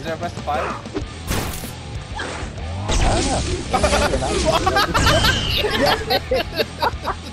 Is there a best of five? I don't know.